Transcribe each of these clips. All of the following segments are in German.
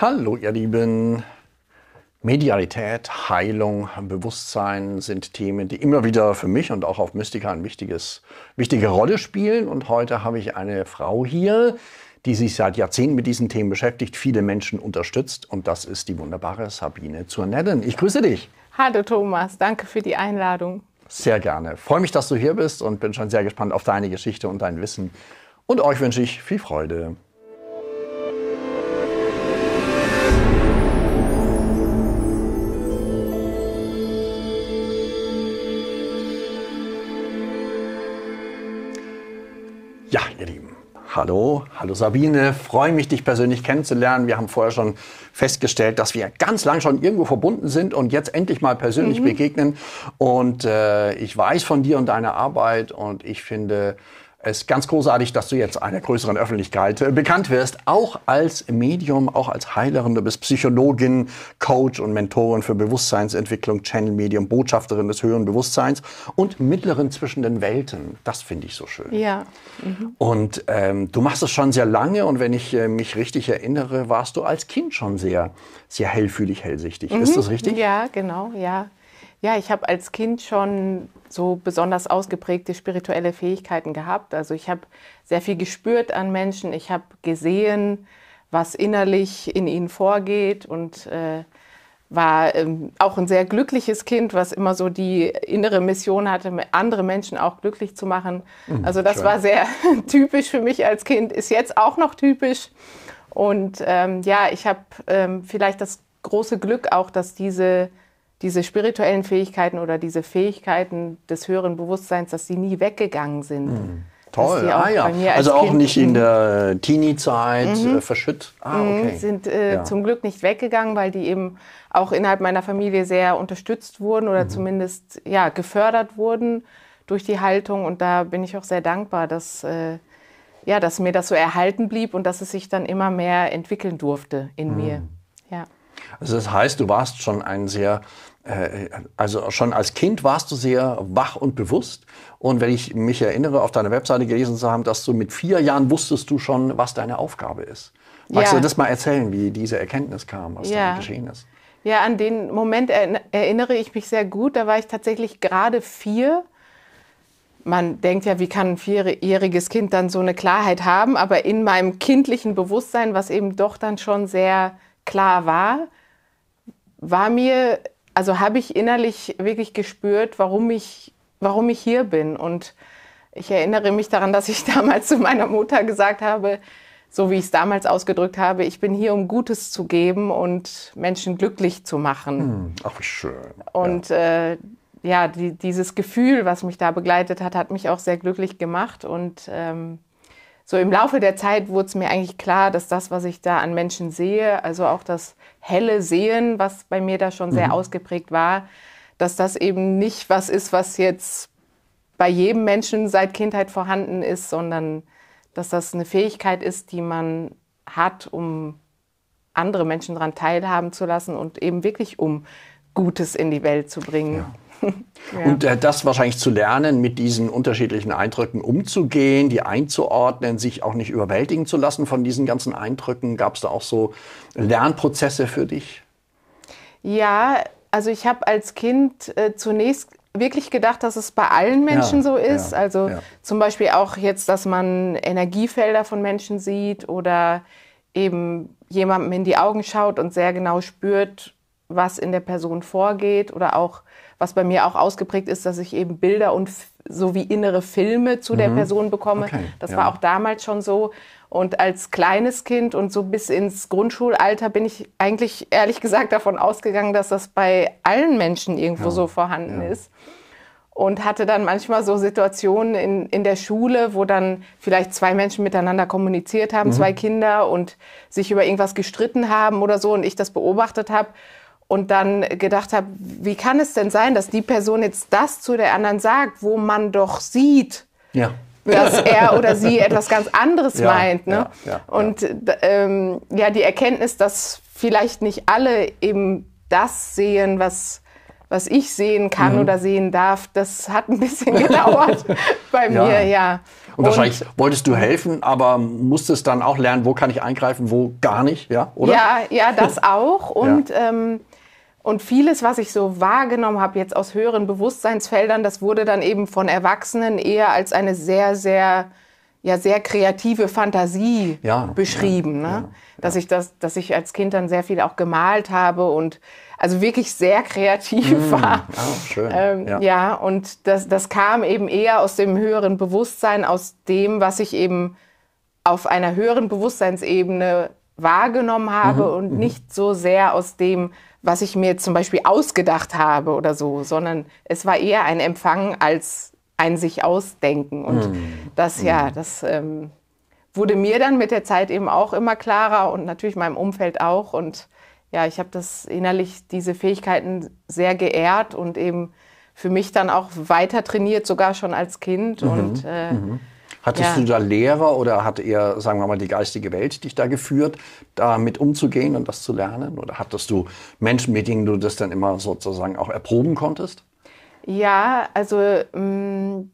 Hallo, ihr Lieben. Medialität, Heilung, Bewusstsein sind Themen, die immer wieder für mich und auch auf Mystica eine wichtige Rolle spielen. Und heute habe ich eine Frau hier, die sich seit Jahrzehnten mit diesen Themen beschäftigt, viele Menschen unterstützt. Und das ist die wunderbare Sabine Zurnellen. Ich grüße dich. Hallo Thomas, danke für die Einladung. Sehr gerne. Freue mich, dass du hier bist und bin schon sehr gespannt auf deine Geschichte und dein Wissen. Und euch wünsche ich viel Freude. Hallo, hallo Sabine. Freue mich, dich persönlich kennenzulernen. Wir haben vorher schon festgestellt, dass wir ganz lang schon irgendwo verbunden sind und jetzt endlich mal persönlich mhm. begegnen. Und äh, ich weiß von dir und deiner Arbeit und ich finde, es ist ganz großartig, dass du jetzt einer größeren Öffentlichkeit äh, bekannt wirst, auch als Medium, auch als Heilerin. Du bist Psychologin, Coach und Mentorin für Bewusstseinsentwicklung, Channel Medium, Botschafterin des höheren Bewusstseins und Mittlerin zwischen den Welten. Das finde ich so schön. Ja. Mhm. Und ähm, du machst es schon sehr lange und wenn ich äh, mich richtig erinnere, warst du als Kind schon sehr, sehr hellfühlig, hellsichtig. Mhm. Ist das richtig? Ja, genau, ja. Ja, ich habe als Kind schon so besonders ausgeprägte spirituelle Fähigkeiten gehabt. Also ich habe sehr viel gespürt an Menschen. Ich habe gesehen, was innerlich in ihnen vorgeht und äh, war ähm, auch ein sehr glückliches Kind, was immer so die innere Mission hatte, andere Menschen auch glücklich zu machen. Mhm, also das schön. war sehr typisch für mich als Kind, ist jetzt auch noch typisch. Und ähm, ja, ich habe ähm, vielleicht das große Glück auch, dass diese diese spirituellen Fähigkeiten oder diese Fähigkeiten des höheren Bewusstseins, dass sie nie weggegangen sind. Mhm. Toll, ah, ja. also auch kind nicht in der Teenie-Zeit mhm. äh, verschütt. Ah, mhm, okay. Sind äh, ja. zum Glück nicht weggegangen, weil die eben auch innerhalb meiner Familie sehr unterstützt wurden oder mhm. zumindest ja, gefördert wurden durch die Haltung. Und da bin ich auch sehr dankbar, dass, äh, ja, dass mir das so erhalten blieb und dass es sich dann immer mehr entwickeln durfte in mhm. mir. Ja. Also das heißt, du warst schon ein sehr äh, also schon als Kind warst du sehr wach und bewusst. Und wenn ich mich erinnere, auf deiner Webseite gelesen zu haben, dass du mit vier Jahren wusstest du schon, was deine Aufgabe ist. Magst ja. du das mal erzählen, wie diese Erkenntnis kam, was ja. da geschehen ist? Ja, an den Moment erinnere ich mich sehr gut. Da war ich tatsächlich gerade vier. Man denkt ja, wie kann ein vierjähriges Kind dann so eine Klarheit haben? Aber in meinem kindlichen Bewusstsein, was eben doch dann schon sehr klar war, war mir also habe ich innerlich wirklich gespürt, warum ich, warum ich hier bin. Und ich erinnere mich daran, dass ich damals zu meiner Mutter gesagt habe, so wie ich es damals ausgedrückt habe, ich bin hier, um Gutes zu geben und Menschen glücklich zu machen. Hm, ach, wie schön. Und ja, äh, ja die, dieses Gefühl, was mich da begleitet hat, hat mich auch sehr glücklich gemacht. Und ähm, so im Laufe der Zeit wurde es mir eigentlich klar, dass das, was ich da an Menschen sehe, also auch das helle Sehen, was bei mir da schon sehr mhm. ausgeprägt war, dass das eben nicht was ist, was jetzt bei jedem Menschen seit Kindheit vorhanden ist, sondern dass das eine Fähigkeit ist, die man hat, um andere Menschen daran teilhaben zu lassen und eben wirklich um Gutes in die Welt zu bringen. Ja. Ja. Und äh, das wahrscheinlich zu lernen, mit diesen unterschiedlichen Eindrücken umzugehen, die einzuordnen, sich auch nicht überwältigen zu lassen von diesen ganzen Eindrücken. Gab es da auch so Lernprozesse für dich? Ja, also ich habe als Kind äh, zunächst wirklich gedacht, dass es bei allen Menschen ja, so ist. Ja, also ja. zum Beispiel auch jetzt, dass man Energiefelder von Menschen sieht oder eben jemandem in die Augen schaut und sehr genau spürt, was in der Person vorgeht oder auch was bei mir auch ausgeprägt ist, dass ich eben Bilder und so wie innere Filme zu mhm. der Person bekomme. Okay, das ja. war auch damals schon so. Und als kleines Kind und so bis ins Grundschulalter bin ich eigentlich ehrlich gesagt davon ausgegangen, dass das bei allen Menschen irgendwo ja. so vorhanden ja. ist. Und hatte dann manchmal so Situationen in, in der Schule, wo dann vielleicht zwei Menschen miteinander kommuniziert haben, mhm. zwei Kinder und sich über irgendwas gestritten haben oder so und ich das beobachtet habe und dann gedacht habe, wie kann es denn sein, dass die Person jetzt das zu der anderen sagt, wo man doch sieht, ja. dass er oder sie etwas ganz anderes ja, meint. Ne? Ja, und ähm, ja, die Erkenntnis, dass vielleicht nicht alle eben das sehen, was was ich sehen kann mhm. oder sehen darf, das hat ein bisschen gedauert bei mir, ja. Und wahrscheinlich und, wolltest du helfen, aber musstest dann auch lernen, wo kann ich eingreifen, wo gar nicht, ja? Oder? Ja, ja, das auch. Und, ja. ähm, und vieles, was ich so wahrgenommen habe, jetzt aus höheren Bewusstseinsfeldern, das wurde dann eben von Erwachsenen eher als eine sehr, sehr ja sehr kreative Fantasie ja, beschrieben, ja, ne? Ja, dass ich das, dass ich als Kind dann sehr viel auch gemalt habe und also wirklich sehr kreativ mm, war. Oh, schön. Ähm, ja. ja, und das, das kam eben eher aus dem höheren Bewusstsein, aus dem, was ich eben auf einer höheren Bewusstseinsebene wahrgenommen habe mhm, und mhm. nicht so sehr aus dem, was ich mir zum Beispiel ausgedacht habe oder so, sondern es war eher ein Empfang als ein sich ausdenken. Und mm. das, ja, mm. das ähm, wurde mir dann mit der Zeit eben auch immer klarer und natürlich meinem Umfeld auch. Und ja, ich habe das innerlich, diese Fähigkeiten sehr geehrt und eben für mich dann auch weiter trainiert, sogar schon als Kind. Mhm. Und, äh, mhm. Hattest ja. du da Lehrer oder hat eher, sagen wir mal, die geistige Welt dich da geführt, damit umzugehen und das zu lernen? Oder hattest du Menschen, mit denen du das dann immer sozusagen auch erproben konntest? Ja, also mm,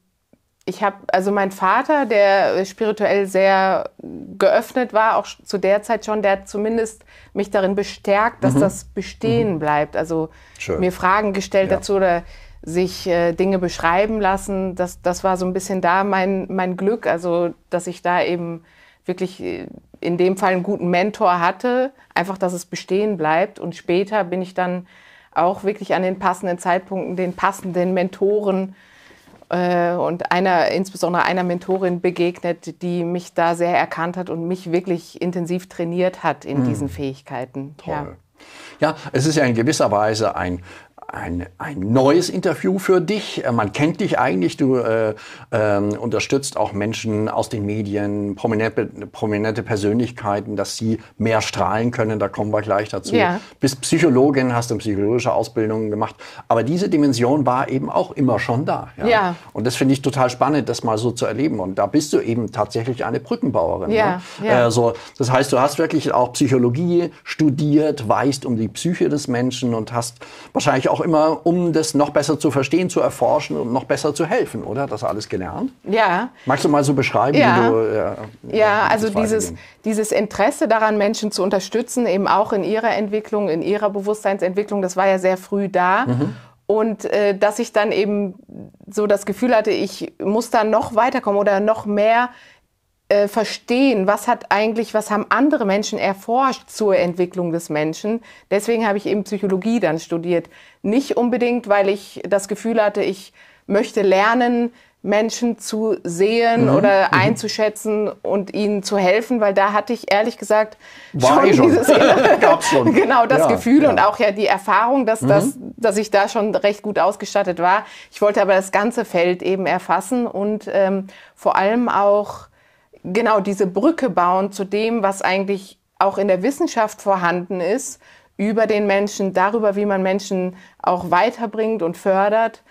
ich habe, also mein Vater, der spirituell sehr geöffnet war, auch zu der Zeit schon, der hat zumindest mich darin bestärkt, dass mhm. das bestehen mhm. bleibt. Also Schön. mir Fragen gestellt ja. dazu oder sich äh, Dinge beschreiben lassen. Das, das war so ein bisschen da mein, mein Glück, also dass ich da eben wirklich äh, in dem Fall einen guten Mentor hatte, einfach, dass es bestehen bleibt. Und später bin ich dann auch wirklich an den passenden Zeitpunkten den passenden Mentoren äh, und einer, insbesondere einer Mentorin begegnet, die mich da sehr erkannt hat und mich wirklich intensiv trainiert hat in mhm. diesen Fähigkeiten. Toll. Ja. Ja, es ist ja in gewisser Weise ein ein, ein neues Interview für dich. Äh, man kennt dich eigentlich, du äh, äh, unterstützt auch Menschen aus den Medien, prominente, prominente Persönlichkeiten, dass sie mehr strahlen können, da kommen wir gleich dazu. Ja. Bist Psychologin, hast eine psychologische Ausbildung gemacht, aber diese Dimension war eben auch immer schon da. Ja. ja. Und das finde ich total spannend, das mal so zu erleben. Und da bist du eben tatsächlich eine Brückenbauerin. Ja. Ne? ja. Äh, so, das heißt, du hast wirklich auch Psychologie studiert, weißt um die Psyche des Menschen und hast wahrscheinlich auch auch immer, um das noch besser zu verstehen, zu erforschen und noch besser zu helfen, oder? Das alles gelernt? Ja. Magst du mal so beschreiben, ja. wie du. Äh, ja, also dieses, dieses Interesse daran, Menschen zu unterstützen, eben auch in ihrer Entwicklung, in ihrer Bewusstseinsentwicklung, das war ja sehr früh da. Mhm. Und äh, dass ich dann eben so das Gefühl hatte, ich muss da noch weiterkommen oder noch mehr äh, verstehen, was hat eigentlich, was haben andere Menschen erforscht zur Entwicklung des Menschen. Deswegen habe ich eben Psychologie dann studiert. Nicht unbedingt, weil ich das Gefühl hatte, ich möchte lernen, Menschen zu sehen mhm. oder mhm. einzuschätzen und ihnen zu helfen, weil da hatte ich ehrlich gesagt War schon, schon. dieses schon. genau das ja, Gefühl ja. und auch ja die Erfahrung, dass, mhm. das, dass ich da schon recht gut ausgestattet war. Ich wollte aber das ganze Feld eben erfassen und ähm, vor allem auch genau diese Brücke bauen zu dem, was eigentlich auch in der Wissenschaft vorhanden ist, über den Menschen, darüber, wie man Menschen auch weiterbringt und fördert.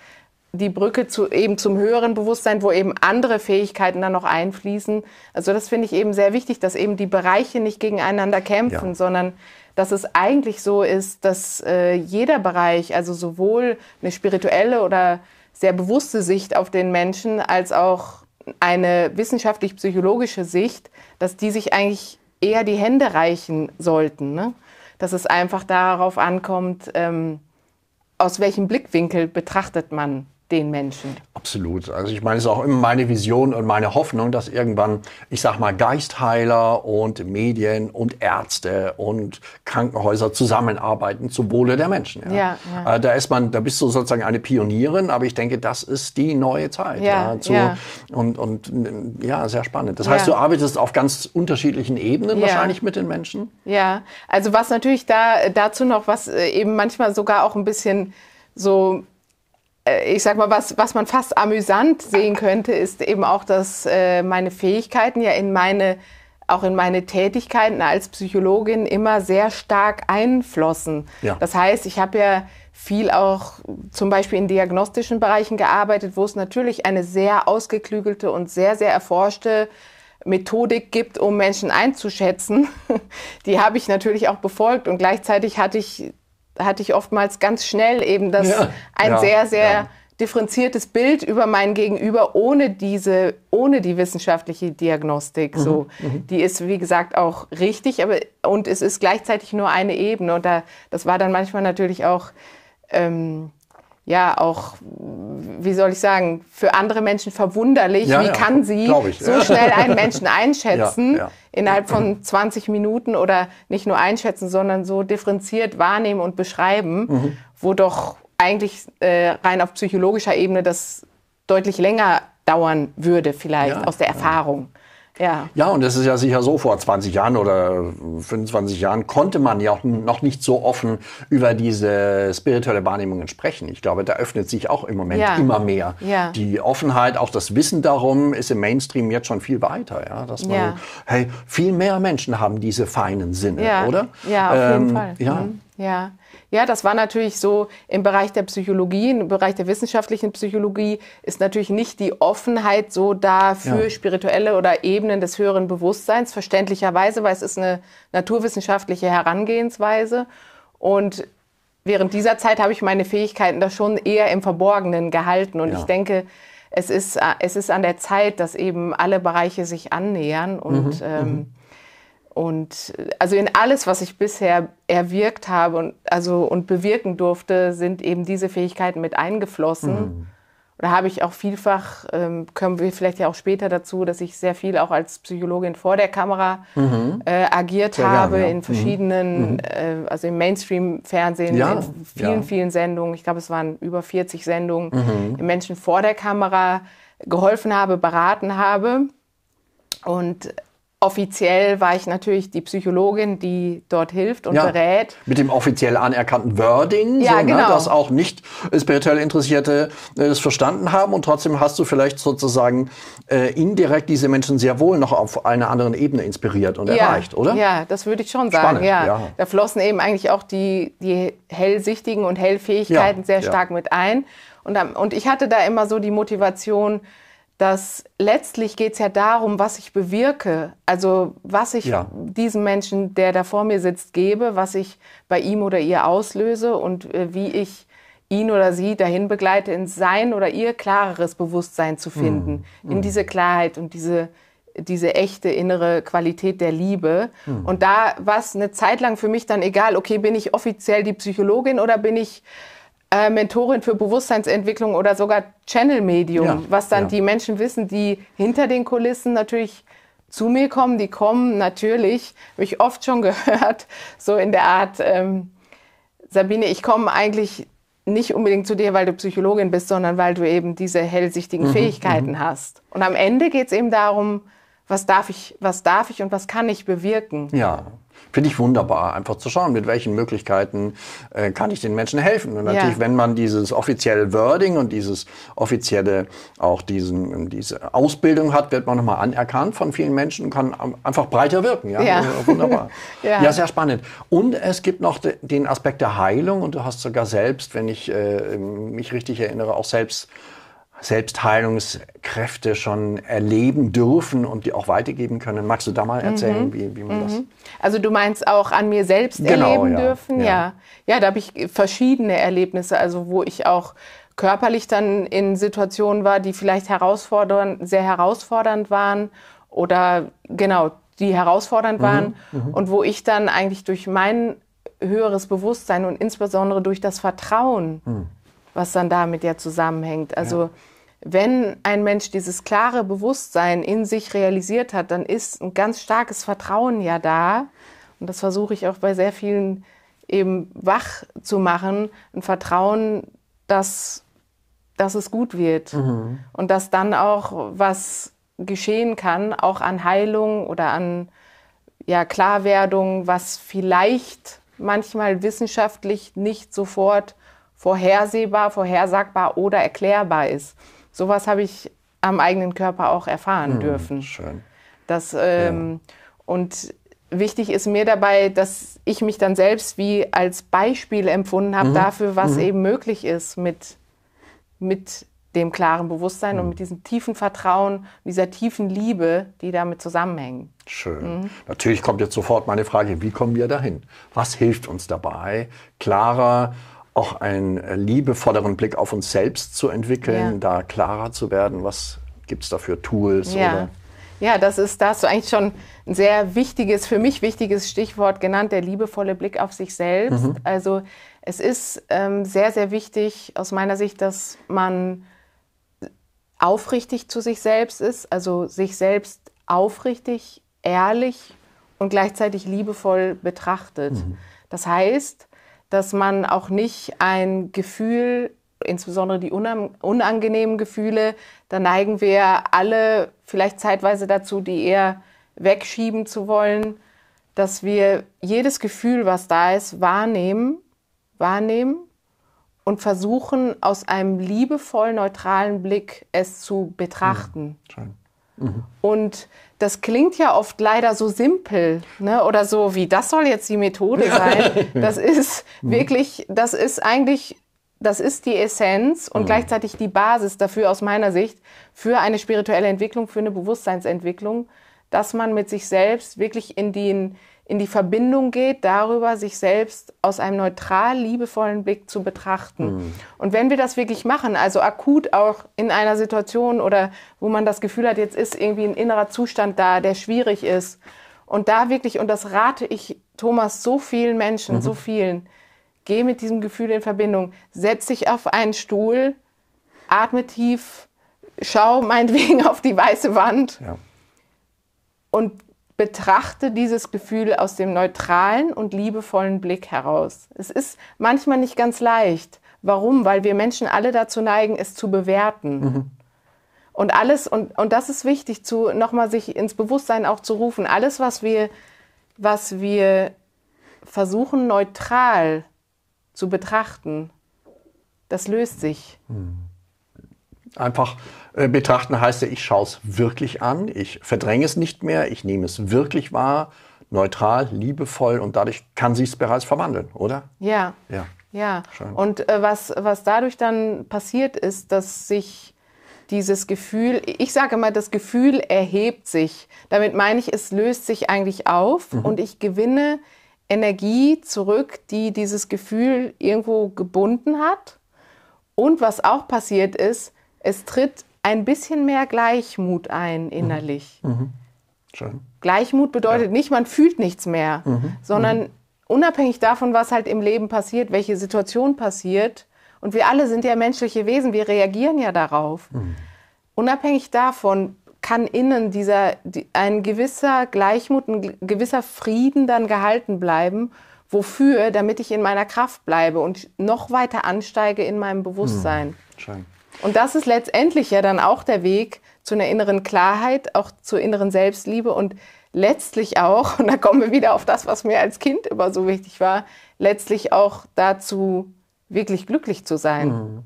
Die Brücke zu, eben zum höheren Bewusstsein, wo eben andere Fähigkeiten dann noch einfließen. Also das finde ich eben sehr wichtig, dass eben die Bereiche nicht gegeneinander kämpfen, ja. sondern dass es eigentlich so ist, dass äh, jeder Bereich, also sowohl eine spirituelle oder sehr bewusste Sicht auf den Menschen als auch eine wissenschaftlich-psychologische Sicht, dass die sich eigentlich eher die Hände reichen sollten. Ne? Dass es einfach darauf ankommt, ähm, aus welchem Blickwinkel betrachtet man den Menschen. Absolut. Also ich meine, es ist auch immer meine Vision und meine Hoffnung, dass irgendwann, ich sag mal, Geistheiler und Medien und Ärzte und Krankenhäuser zusammenarbeiten zum Wohle der Menschen. Ja. ja, ja. Äh, da ist man, da bist du sozusagen eine Pionierin, aber ich denke, das ist die neue Zeit. Ja, ja, zu. Und, und ja, sehr spannend. Das heißt, du arbeitest auf ganz unterschiedlichen Ebenen wahrscheinlich mit den Menschen. Ja, also was natürlich da dazu noch, was äh, eben manchmal sogar auch ein bisschen so ich sag mal, was, was man fast amüsant sehen könnte, ist eben auch, dass äh, meine Fähigkeiten ja in meine, auch in meine Tätigkeiten als Psychologin immer sehr stark einflossen. Ja. Das heißt, ich habe ja viel auch zum Beispiel in diagnostischen Bereichen gearbeitet, wo es natürlich eine sehr ausgeklügelte und sehr, sehr erforschte Methodik gibt, um Menschen einzuschätzen. Die habe ich natürlich auch befolgt und gleichzeitig hatte ich hatte ich oftmals ganz schnell eben das ja, ein ja, sehr, sehr ja. differenziertes Bild über mein Gegenüber ohne diese, ohne die wissenschaftliche Diagnostik. Mhm. So, mhm. die ist wie gesagt auch richtig, aber und es ist gleichzeitig nur eine Ebene. Und da, das war dann manchmal natürlich auch ähm, ja auch, wie soll ich sagen, für andere Menschen verwunderlich. Ja, wie ja, kann sie so schnell einen Menschen einschätzen ja, innerhalb von 20 Minuten oder nicht nur einschätzen, sondern so differenziert wahrnehmen und beschreiben, mhm. wo doch eigentlich äh, rein auf psychologischer Ebene das deutlich länger dauern würde, vielleicht aus der Erfahrung. Ja. ja, und es ist ja sicher so, vor 20 Jahren oder 25 Jahren konnte man ja auch noch nicht so offen über diese spirituelle Wahrnehmungen sprechen. Ich glaube, da öffnet sich auch im Moment ja. immer mehr. Ja. Die Offenheit, auch das Wissen darum ist im Mainstream jetzt schon viel weiter. Ja? Dass man, ja. hey, viel mehr Menschen haben diese feinen Sinne, oder? Ja, auf ähm, jeden Fall. Ja. Mhm. ja. Ja, das war natürlich so im Bereich der Psychologie, im Bereich der wissenschaftlichen Psychologie ist natürlich nicht die Offenheit so da für ja. spirituelle oder Ebenen des höheren Bewusstseins, verständlicherweise, weil es ist eine naturwissenschaftliche Herangehensweise. Und während dieser Zeit habe ich meine Fähigkeiten da schon eher im Verborgenen gehalten. Und ja. ich denke, es ist, es ist an der Zeit, dass eben alle Bereiche sich annähern und mhm, ähm, mhm. Und also in alles, was ich bisher erwirkt habe und, also, und bewirken durfte, sind eben diese Fähigkeiten mit eingeflossen. Mhm. Da habe ich auch vielfach, ähm, kommen wir vielleicht ja auch später dazu, dass ich sehr viel auch als Psychologin vor der Kamera mhm. äh, agiert sehr habe, gern, ja. in mhm. verschiedenen, mhm. äh, also im Mainstream-Fernsehen, ja, in vielen, ja. vielen Sendungen. Ich glaube, es waren über 40 Sendungen, mhm. Menschen vor der Kamera geholfen habe, beraten habe. Und Offiziell war ich natürlich die Psychologin, die dort hilft und ja, berät. Mit dem offiziell anerkannten Wording, ja, so, ne, genau. ne, dass auch nicht spirituell Interessierte äh, es verstanden haben. Und trotzdem hast du vielleicht sozusagen äh, indirekt diese Menschen sehr wohl noch auf einer anderen Ebene inspiriert und ja, erreicht, oder? Ja, das würde ich schon sagen. Spannend, ja. ja. Da flossen eben eigentlich auch die, die hellsichtigen und Hellfähigkeiten sehr stark mit ein. Und, und ich hatte da immer so die Motivation, dass letztlich geht es ja darum, was ich bewirke, also was ich ja. diesem Menschen, der da vor mir sitzt, gebe, was ich bei ihm oder ihr auslöse und äh, wie ich ihn oder sie dahin begleite, in sein oder ihr klareres Bewusstsein zu finden, mhm. in mhm. diese Klarheit und diese, diese echte innere Qualität der Liebe. Mhm. Und da war es eine Zeit lang für mich dann egal, okay, bin ich offiziell die Psychologin oder bin ich äh, Mentorin für Bewusstseinsentwicklung oder sogar Channel-Medium, ja, was dann ja. die Menschen wissen, die hinter den Kulissen natürlich zu mir kommen, die kommen natürlich, habe ich oft schon gehört, so in der Art, ähm, Sabine, ich komme eigentlich nicht unbedingt zu dir, weil du Psychologin bist, sondern weil du eben diese hellsichtigen mhm, Fähigkeiten mhm. hast. Und am Ende geht es eben darum, was darf ich, was darf ich und was kann ich bewirken? Ja, finde ich wunderbar, einfach zu schauen, mit welchen Möglichkeiten äh, kann ich den Menschen helfen. Und natürlich, ja. wenn man dieses offizielle Wording und dieses offizielle, auch diesen, diese Ausbildung hat, wird man nochmal anerkannt von vielen Menschen und kann einfach breiter wirken. Ja, ja. wunderbar. ja. ja. sehr spannend. Und es gibt noch den Aspekt der Heilung und du hast sogar selbst, wenn ich äh, mich richtig erinnere, auch selbst Selbstheilungskräfte schon erleben dürfen und die auch weitergeben können. Magst du da mal erzählen, mhm. wie, wie man mhm. das? Also du meinst auch an mir selbst genau, erleben ja. dürfen? Ja. ja. Ja, da habe ich verschiedene Erlebnisse, also wo ich auch körperlich dann in Situationen war, die vielleicht herausfordernd, sehr herausfordernd waren oder genau, die herausfordernd mhm. waren mhm. und wo ich dann eigentlich durch mein höheres Bewusstsein und insbesondere durch das Vertrauen mhm was dann damit ja zusammenhängt. Also ja. wenn ein Mensch dieses klare Bewusstsein in sich realisiert hat, dann ist ein ganz starkes Vertrauen ja da. Und das versuche ich auch bei sehr vielen eben wach zu machen. Ein Vertrauen, dass, dass es gut wird. Mhm. Und dass dann auch was geschehen kann, auch an Heilung oder an ja, Klarwerdung, was vielleicht manchmal wissenschaftlich nicht sofort vorhersehbar, vorhersagbar oder erklärbar ist. Sowas habe ich am eigenen Körper auch erfahren hm, dürfen. Schön. Das, ähm, ja. Und wichtig ist mir dabei, dass ich mich dann selbst wie als Beispiel empfunden habe mhm. dafür, was mhm. eben möglich ist mit, mit dem klaren Bewusstsein mhm. und mit diesem tiefen Vertrauen, dieser tiefen Liebe, die damit zusammenhängen. Schön. Mhm. Natürlich kommt jetzt sofort meine Frage, wie kommen wir dahin? Was hilft uns dabei, klarer auch einen liebevolleren Blick auf uns selbst zu entwickeln, ja. da klarer zu werden? Was gibt es da für Tools? Ja. Oder? ja, das ist, da hast du eigentlich schon ein sehr wichtiges, für mich wichtiges Stichwort genannt, der liebevolle Blick auf sich selbst. Mhm. Also es ist ähm, sehr, sehr wichtig aus meiner Sicht, dass man aufrichtig zu sich selbst ist, also sich selbst aufrichtig, ehrlich und gleichzeitig liebevoll betrachtet. Mhm. Das heißt, dass man auch nicht ein Gefühl, insbesondere die unangenehmen Gefühle, da neigen wir alle vielleicht zeitweise dazu, die eher wegschieben zu wollen, dass wir jedes Gefühl, was da ist, wahrnehmen, wahrnehmen und versuchen, aus einem liebevoll neutralen Blick es zu betrachten. Mhm. Mhm. Und das klingt ja oft leider so simpel ne? oder so wie, das soll jetzt die Methode sein. Das ist wirklich, das ist eigentlich, das ist die Essenz und mhm. gleichzeitig die Basis dafür aus meiner Sicht für eine spirituelle Entwicklung, für eine Bewusstseinsentwicklung, dass man mit sich selbst wirklich in den in die Verbindung geht, darüber sich selbst aus einem neutral liebevollen Blick zu betrachten. Mhm. Und wenn wir das wirklich machen, also akut auch in einer Situation oder wo man das Gefühl hat, jetzt ist irgendwie ein innerer Zustand da, der schwierig ist, und da wirklich, und das rate ich Thomas so vielen Menschen, mhm. so vielen, geh mit diesem Gefühl in Verbindung, setz dich auf einen Stuhl, atme tief, schau meinetwegen auf die weiße Wand ja. und betrachte dieses Gefühl aus dem neutralen und liebevollen Blick heraus. Es ist manchmal nicht ganz leicht. Warum? Weil wir Menschen alle dazu neigen, es zu bewerten. Mhm. Und alles, und, und das ist wichtig, zu nochmal sich ins Bewusstsein auch zu rufen. Alles, was wir, was wir versuchen, neutral zu betrachten, das löst sich. Mhm. Einfach äh, betrachten heißt ja, ich schaue es wirklich an, ich verdränge es nicht mehr, ich nehme es wirklich wahr, neutral, liebevoll und dadurch kann sich es bereits verwandeln, oder? Ja. Ja. Ja. Schön. Und äh, was, was dadurch dann passiert ist, dass sich dieses Gefühl, ich sage immer, das Gefühl erhebt sich. Damit meine ich, es löst sich eigentlich auf mhm. und ich gewinne Energie zurück, die dieses Gefühl irgendwo gebunden hat. Und was auch passiert ist, es tritt ein bisschen mehr Gleichmut ein innerlich. Mhm. mhm. Schön. Gleichmut bedeutet ja. nicht, man fühlt nichts mehr, mhm. sondern mhm. unabhängig davon, was halt im Leben passiert, welche Situation passiert, und wir alle sind ja menschliche Wesen, wir reagieren ja darauf. Mhm. Unabhängig davon kann innen dieser, die, ein gewisser Gleichmut, ein gewisser Frieden dann gehalten bleiben. Wofür? Damit ich in meiner Kraft bleibe und noch weiter ansteige in meinem Bewusstsein. Mhm. Schön. Und das ist letztendlich ja dann auch der Weg zu einer inneren Klarheit, auch zur inneren Selbstliebe und letztlich auch, und da kommen wir wieder auf das, was mir als Kind immer so wichtig war, letztlich auch dazu, wirklich glücklich zu sein. Mhm.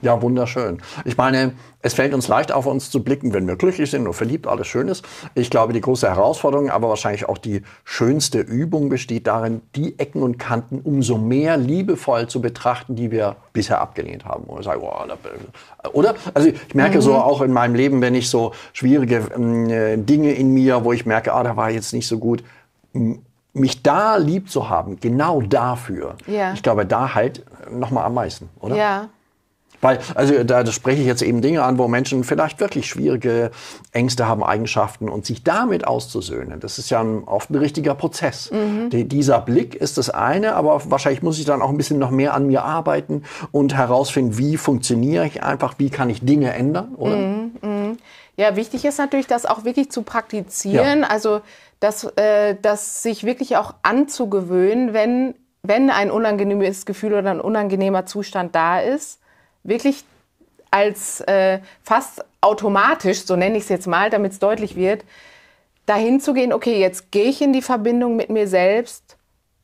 Ja, wunderschön. Ich meine, es fällt uns leicht auf uns zu blicken, wenn wir glücklich sind und verliebt, alles schön ist. Ich glaube, die große Herausforderung, aber wahrscheinlich auch die schönste Übung besteht darin, die Ecken und Kanten umso mehr liebevoll zu betrachten, die wir bisher abgelehnt haben. Oder, sagen, oh, oder? Also ich merke mhm. so auch in meinem Leben, wenn ich so schwierige äh, Dinge in mir, wo ich merke, ah, da war jetzt nicht so gut, mich da lieb zu haben, genau dafür. Ja. Ich glaube, da halt noch mal am meisten, oder? Ja. Weil, also da, da spreche ich jetzt eben Dinge an, wo Menschen vielleicht wirklich schwierige Ängste haben, Eigenschaften und sich damit auszusöhnen. Das ist ja ein, oft ein richtiger Prozess. Mhm. Die, dieser Blick ist das eine, aber wahrscheinlich muss ich dann auch ein bisschen noch mehr an mir arbeiten und herausfinden, wie funktioniere ich einfach, wie kann ich Dinge ändern, oder? Mhm, mh. Ja, wichtig ist natürlich, das auch wirklich zu praktizieren, ja. also das, äh, das sich wirklich auch anzugewöhnen, wenn, wenn ein unangenehmes Gefühl oder ein unangenehmer Zustand da ist wirklich als äh, fast automatisch, so nenne ich es jetzt mal, damit es deutlich wird, dahin zu gehen, okay, jetzt gehe ich in die Verbindung mit mir selbst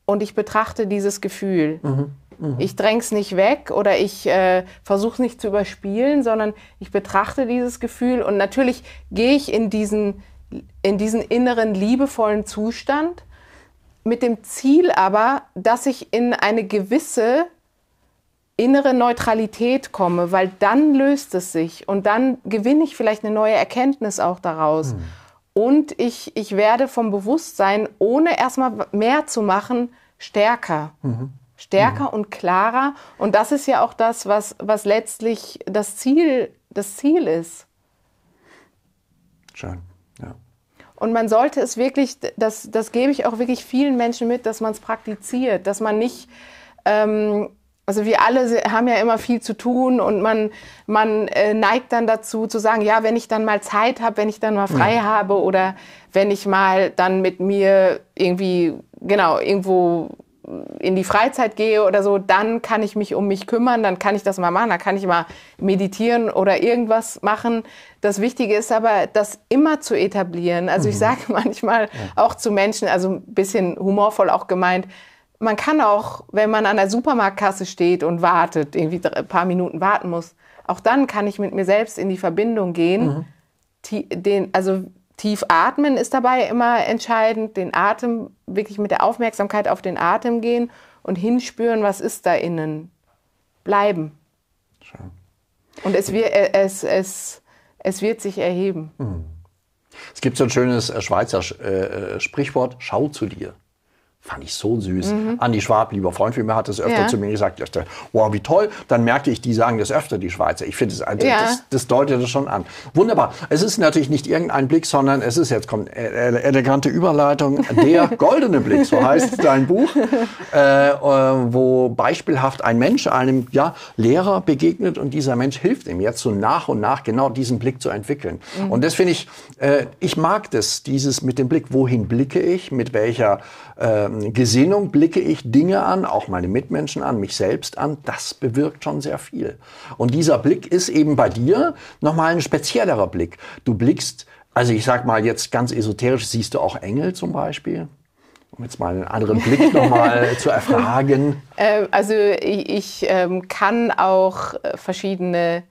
und ich betrachte dieses Gefühl. Mhm. Mhm. Ich es nicht weg oder ich äh, versuche es nicht zu überspielen, sondern ich betrachte dieses Gefühl und natürlich gehe ich in diesen, in diesen inneren liebevollen Zustand mit dem Ziel aber, dass ich in eine gewisse innere Neutralität komme, weil dann löst es sich und dann gewinne ich vielleicht eine neue Erkenntnis auch daraus. Mhm. Und ich, ich werde vom Bewusstsein, ohne erstmal mehr zu machen, stärker. Mhm. stärker mhm. und klarer. Und das ist ja auch das, was, was letztlich das Ziel, das Ziel ist. Schön, ja. Und man sollte es wirklich, das, das gebe ich auch wirklich vielen Menschen mit, dass man es praktiziert, dass man nicht, ähm, also wir alle haben ja immer viel zu tun und man, man äh, neigt dann dazu zu sagen, ja, wenn ich dann mal Zeit habe, wenn ich dann mal frei ja. habe oder wenn ich mal dann mit mir irgendwie, genau, irgendwo in die Freizeit gehe oder so, dann kann ich mich um mich kümmern, dann kann ich das mal machen, dann kann ich mal meditieren oder irgendwas machen. Das Wichtige ist aber, das immer zu etablieren. Also mhm. ich sage manchmal ja. auch zu Menschen, also ein bisschen humorvoll auch gemeint, man kann auch, wenn man an der Supermarktkasse steht und wartet, irgendwie ein paar Minuten warten muss, auch dann kann ich mit mir selbst in die Verbindung gehen. Mhm. Den, also tief atmen ist dabei immer entscheidend, den Atem wirklich mit der Aufmerksamkeit auf den Atem gehen und hinspüren, was ist da innen. Bleiben. Schön. Und es, wird, äh, es, es, es wird sich erheben. Mhm. Es gibt so ein schönes äh, Schweizer äh, Sprichwort, schau zu dir. Fand ich so süß. Mhm. Andi Schwab, lieber Freund von mir, hat das öfter ja. zu mir gesagt. Ich dachte, wow, wie toll. Dann merkte ich, die sagen das öfter, die Schweizer. Ich finde, das, ja. das, das deutet das schon an. Wunderbar. Es ist natürlich nicht irgendein Blick, sondern es ist, jetzt kommt elegante Überleitung, der goldene Blick, so heißt dein Buch, äh, äh, wo beispielhaft ein Mensch einem ja, Lehrer begegnet und dieser Mensch hilft ihm jetzt so nach und nach genau diesen Blick zu entwickeln. Mhm. Und das finde ich, äh, ich mag das, dieses mit dem Blick, wohin blicke ich, mit welcher ähm, Gesinnung blicke ich Dinge an, auch meine Mitmenschen an, mich selbst an, das bewirkt schon sehr viel. Und dieser Blick ist eben bei dir nochmal ein speziellerer Blick. Du blickst, also ich sag mal jetzt ganz esoterisch, siehst du auch Engel zum Beispiel? um jetzt mal einen anderen Blick nochmal zu erfragen? Äh, also ich, ich ähm, kann auch äh, verschiedene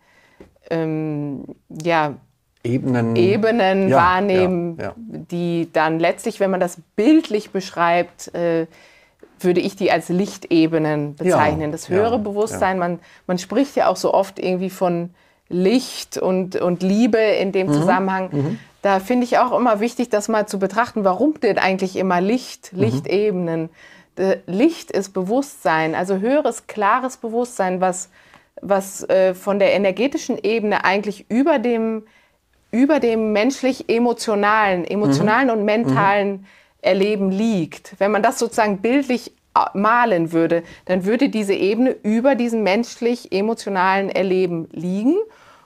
ähm, ja, Ebenen, Ebenen ja, wahrnehmen, ja, ja. die dann letztlich, wenn man das bildlich beschreibt, äh, würde ich die als Lichtebenen bezeichnen. das höhere Bewusstsein, Man, man spricht ja auch so oft irgendwie von Licht und, und Liebe in dem mhm. Zusammenhang. Mhm. Da finde ich auch immer wichtig, das mal zu betrachten, warum denn eigentlich immer Licht, mhm. Lichtebenen. Mhm. Licht ist Bewusstsein, also höheres, klares Bewusstsein, was, was äh, von der energetischen Ebene eigentlich über dem über dem menschlich-emotionalen, emotionalen mhm. und mentalen mhm. Erleben liegt. Wenn man das sozusagen bildlich malen würde, dann würde diese Ebene über diesem menschlich-emotionalen Erleben liegen.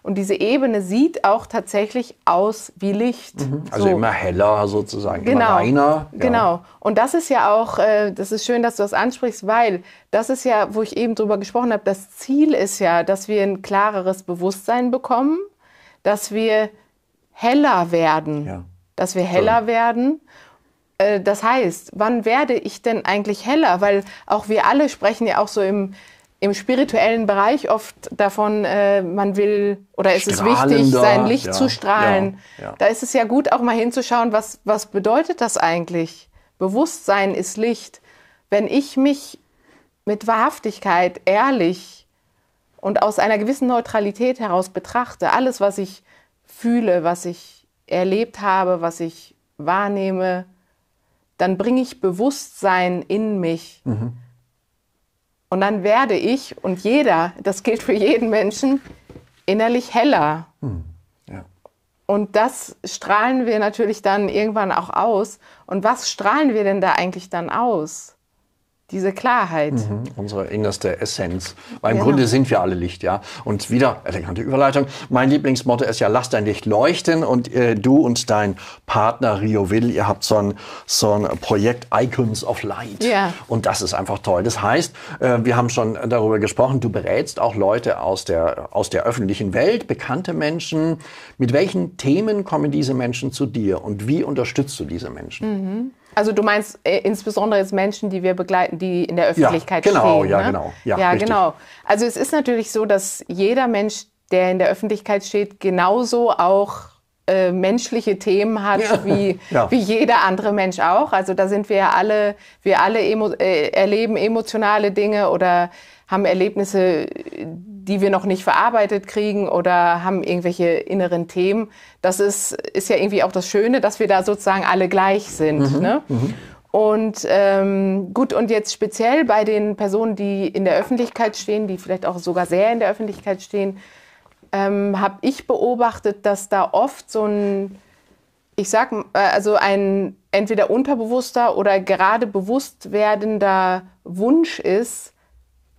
Und diese Ebene sieht auch tatsächlich aus wie Licht. Mhm. Also so. immer heller sozusagen, genau. immer reiner. Ja. Genau. Und das ist ja auch, äh, das ist schön, dass du das ansprichst, weil das ist ja, wo ich eben drüber gesprochen habe, das Ziel ist ja, dass wir ein klareres Bewusstsein bekommen, dass wir heller werden. Ja. Dass wir heller so. werden. Äh, das heißt, wann werde ich denn eigentlich heller? Weil auch wir alle sprechen ja auch so im, im spirituellen Bereich oft davon, äh, man will oder ist es wichtig, sein Licht ja, zu strahlen. Ja, ja. Da ist es ja gut, auch mal hinzuschauen, was, was bedeutet das eigentlich? Bewusstsein ist Licht. Wenn ich mich mit Wahrhaftigkeit, ehrlich und aus einer gewissen Neutralität heraus betrachte, alles, was ich fühle, was ich erlebt habe, was ich wahrnehme, dann bringe ich Bewusstsein in mich. Mhm. Und dann werde ich und jeder, das gilt für jeden Menschen, innerlich heller. Mhm. Ja. Und das strahlen wir natürlich dann irgendwann auch aus. Und was strahlen wir denn da eigentlich dann aus? Diese Klarheit. Mhm, unsere innerste Essenz. Weil im genau. Grunde sind wir alle Licht, ja. Und wieder, elegante Überleitung. Mein Lieblingsmotto ist ja, lass dein Licht leuchten. Und äh, du und dein Partner Rio Will, ihr habt so ein, so ein Projekt Icons of Light. Ja. Und das ist einfach toll. Das heißt, äh, wir haben schon darüber gesprochen, du berätst auch Leute aus der, aus der öffentlichen Welt, bekannte Menschen. Mit welchen Themen kommen diese Menschen zu dir und wie unterstützt du diese Menschen? Mhm. Also du meinst äh, insbesondere jetzt Menschen, die wir begleiten, die in der Öffentlichkeit ja, genau, stehen. Ja, ne? genau. Ja, ja genau. Also es ist natürlich so, dass jeder Mensch, der in der Öffentlichkeit steht, genauso auch äh, menschliche Themen hat ja. Wie, ja. wie jeder andere Mensch auch. Also da sind wir alle, wir alle emo, äh, erleben emotionale Dinge oder haben Erlebnisse, die wir noch nicht verarbeitet kriegen oder haben irgendwelche inneren Themen. Das ist, ist ja irgendwie auch das Schöne, dass wir da sozusagen alle gleich sind. Mhm. Ne? Mhm. Und ähm, gut, und jetzt speziell bei den Personen, die in der Öffentlichkeit stehen, die vielleicht auch sogar sehr in der Öffentlichkeit stehen, ähm, habe ich beobachtet, dass da oft so ein, ich sag, äh, also ein entweder unterbewusster oder gerade bewusst werdender Wunsch ist,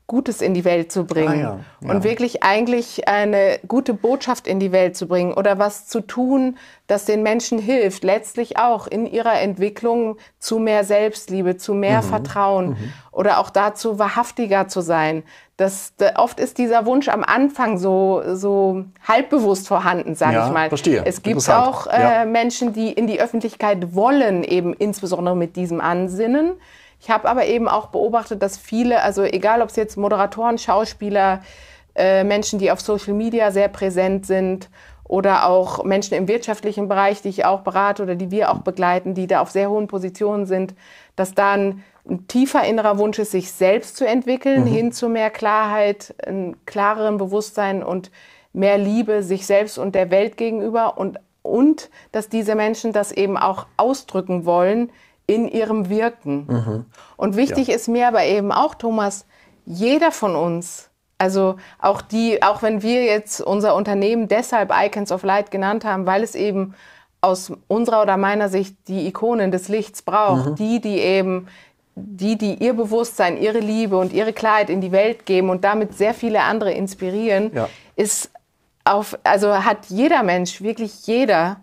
Gutes in die Welt zu bringen ah, ja, ja. und wirklich eigentlich eine gute Botschaft in die Welt zu bringen oder was zu tun, das den Menschen hilft, letztlich auch in ihrer Entwicklung zu mehr Selbstliebe, zu mehr mhm. Vertrauen mhm. oder auch dazu wahrhaftiger zu sein. Das, oft ist dieser Wunsch am Anfang so, so halbbewusst vorhanden, sage ja, ich mal. Verstehe. Es gibt auch äh, Menschen, die in die Öffentlichkeit wollen, eben insbesondere mit diesem Ansinnen. Ich habe aber eben auch beobachtet, dass viele, also egal ob es jetzt Moderatoren, Schauspieler, äh, Menschen, die auf Social Media sehr präsent sind oder auch Menschen im wirtschaftlichen Bereich, die ich auch berate oder die wir auch begleiten, die da auf sehr hohen Positionen sind, dass da ein, ein tiefer innerer Wunsch ist, sich selbst zu entwickeln, mhm. hin zu mehr Klarheit, einem klareren Bewusstsein und mehr Liebe sich selbst und der Welt gegenüber und, und dass diese Menschen das eben auch ausdrücken wollen in ihrem Wirken. Mhm. Und wichtig ja. ist mir aber eben auch, Thomas, jeder von uns, also auch die, auch wenn wir jetzt unser Unternehmen deshalb Icons of Light genannt haben, weil es eben aus unserer oder meiner Sicht die Ikonen des Lichts braucht, mhm. die, die eben die, die ihr Bewusstsein, ihre Liebe und ihre Klarheit in die Welt geben und damit sehr viele andere inspirieren, ja. ist auf, also hat jeder Mensch, wirklich jeder,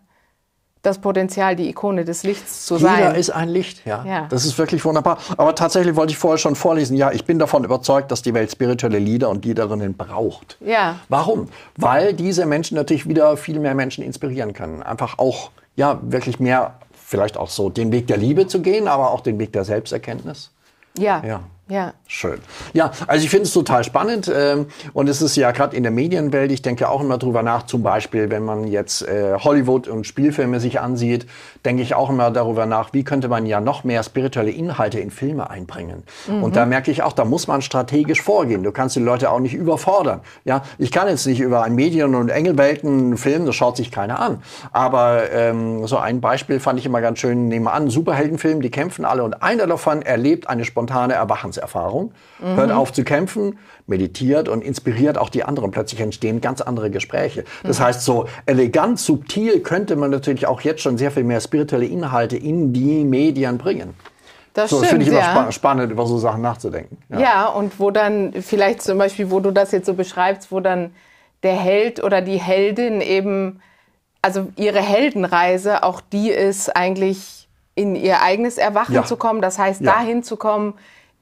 das Potenzial, die Ikone des Lichts zu Jeder sein. Jeder ist ein Licht, ja. ja. Das ist wirklich wunderbar. Aber tatsächlich wollte ich vorher schon vorlesen, ja, ich bin davon überzeugt, dass die Welt spirituelle Lieder und Liederinnen braucht. Ja. Warum? Weil diese Menschen natürlich wieder viel mehr Menschen inspirieren können. Einfach auch, ja, wirklich mehr, vielleicht auch so den Weg der Liebe zu gehen, aber auch den Weg der Selbsterkenntnis. Ja. Ja. Ja. Schön. Ja, also ich finde es total spannend ähm, und es ist ja gerade in der Medienwelt, ich denke auch immer drüber nach, zum Beispiel, wenn man jetzt äh, Hollywood und Spielfilme sich ansieht, denke ich auch immer darüber nach, wie könnte man ja noch mehr spirituelle Inhalte in Filme einbringen. Mhm. Und da merke ich auch, da muss man strategisch vorgehen. Du kannst die Leute auch nicht überfordern. Ja, ich kann jetzt nicht über ein Medien- und Engelwelten filmen, das schaut sich keiner an. Aber ähm, so ein Beispiel fand ich immer ganz schön, nehmen wir an, Superheldenfilm, die kämpfen alle und einer davon erlebt eine spontane Erwachens Lebenserfahrung, mhm. hört auf zu kämpfen, meditiert und inspiriert auch die anderen. Plötzlich entstehen ganz andere Gespräche. Das mhm. heißt, so elegant, subtil könnte man natürlich auch jetzt schon sehr viel mehr spirituelle Inhalte in die Medien bringen. Das so, finde ich immer ja. spannend, über so Sachen nachzudenken. Ja. ja, und wo dann vielleicht zum Beispiel, wo du das jetzt so beschreibst, wo dann der Held oder die Heldin eben, also ihre Heldenreise, auch die ist eigentlich in ihr eigenes Erwachen ja. zu kommen. Das heißt, ja. dahin zu kommen,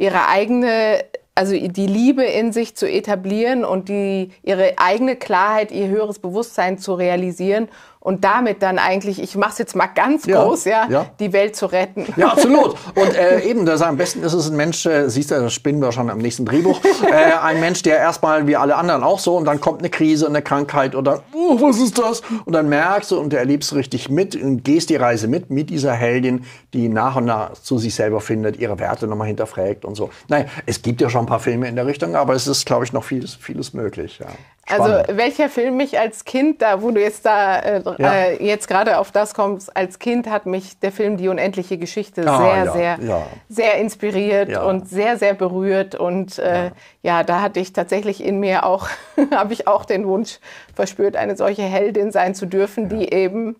ihre eigene, also die Liebe in sich zu etablieren und die, ihre eigene Klarheit, ihr höheres Bewusstsein zu realisieren und damit dann eigentlich, ich mache es jetzt mal ganz ja, groß, ja, ja, die Welt zu retten. Ja, absolut. Und äh, eben, das, am besten ist es ein Mensch, äh, siehst du, das spinnen wir schon am nächsten Drehbuch, äh, ein Mensch, der erstmal wie alle anderen auch so und dann kommt eine Krise, eine Krankheit oder, oh, was ist das? Und dann merkst du und du erlebst richtig mit und gehst die Reise mit, mit dieser Heldin, die nach und nach zu sich selber findet, ihre Werte nochmal hinterfragt und so. Nein, es gibt ja schon ein paar Filme in der Richtung, aber es ist, glaube ich, noch vieles, vieles möglich. Ja. Also welcher Film mich als Kind, da wo du jetzt da äh, ja. äh, jetzt gerade auf das kommst, als Kind hat mich der Film Die unendliche Geschichte ah, sehr, ja, sehr, ja. sehr inspiriert und sehr, sehr berührt. Und äh, ja. da hatte ich tatsächlich in mir auch, habe ich auch den Wunsch verspürt, eine solche Heldin sein zu dürfen, die eben,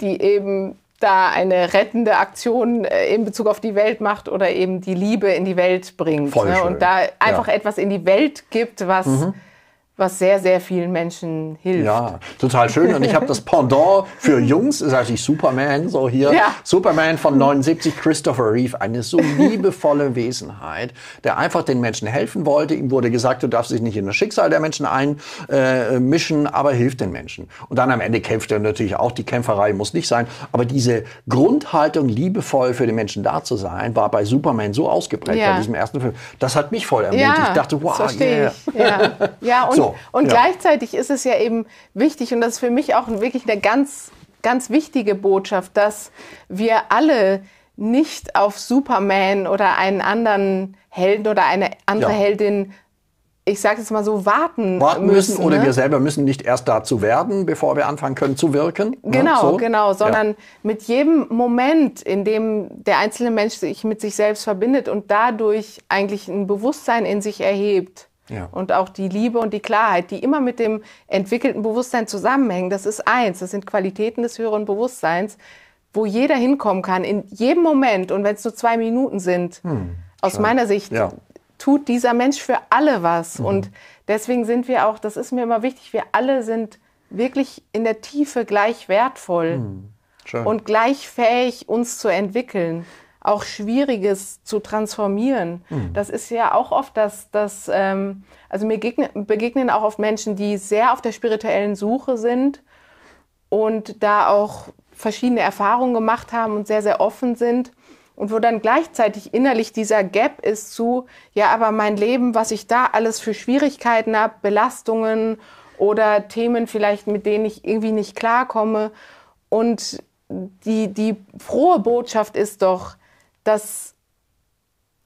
die eben da eine rettende Aktion äh, in Bezug auf die Welt macht oder eben die Liebe in die Welt bringt. Ne? Und da einfach etwas in die Welt gibt, was mhm was sehr, sehr vielen Menschen hilft. Ja, total schön. Und ich habe das Pendant für Jungs, ist eigentlich Superman, so hier. Ja. Superman von 79, Christopher Reeve, eine so liebevolle Wesenheit, der einfach den Menschen helfen wollte. Ihm wurde gesagt, du darfst dich nicht in das Schicksal der Menschen einmischen, aber hilft den Menschen. Und dann am Ende kämpft er natürlich auch. Die Kämpferei muss nicht sein. Aber diese Grundhaltung, liebevoll für den Menschen da zu sein, war bei Superman so ausgeprägt ja. bei diesem ersten Film. Das hat mich voll ermutigt. Ja, ich dachte, wow, yeah. Ja, ja und so und ja. gleichzeitig ist es ja eben wichtig, und das ist für mich auch wirklich eine ganz, ganz wichtige Botschaft, dass wir alle nicht auf Superman oder einen anderen Helden oder eine andere ja. Heldin ich sage jetzt mal so, warten, warten müssen. müssen oder ne? wir selber müssen nicht erst dazu werden, bevor wir anfangen können zu wirken. Ne? Genau, ne? so. genau, sondern ja. mit jedem Moment, in dem der einzelne Mensch sich mit sich selbst verbindet und dadurch eigentlich ein Bewusstsein in sich erhebt. Ja. Und auch die Liebe und die Klarheit, die immer mit dem entwickelten Bewusstsein zusammenhängen, das ist eins, das sind Qualitäten des höheren Bewusstseins, wo jeder hinkommen kann, in jedem Moment. Und wenn es nur zwei Minuten sind, hm, aus meiner Sicht, ja tut dieser Mensch für alle was. Mhm. Und deswegen sind wir auch, das ist mir immer wichtig, wir alle sind wirklich in der Tiefe gleich wertvoll mhm. und gleich fähig, uns zu entwickeln, auch Schwieriges zu transformieren. Mhm. Das ist ja auch oft das, das ähm, also mir begegnen, begegnen auch oft Menschen, die sehr auf der spirituellen Suche sind und da auch verschiedene Erfahrungen gemacht haben und sehr, sehr offen sind und wo dann gleichzeitig innerlich dieser Gap ist zu, ja, aber mein Leben, was ich da alles für Schwierigkeiten habe, Belastungen oder Themen vielleicht, mit denen ich irgendwie nicht klarkomme. Und die, die frohe Botschaft ist doch, dass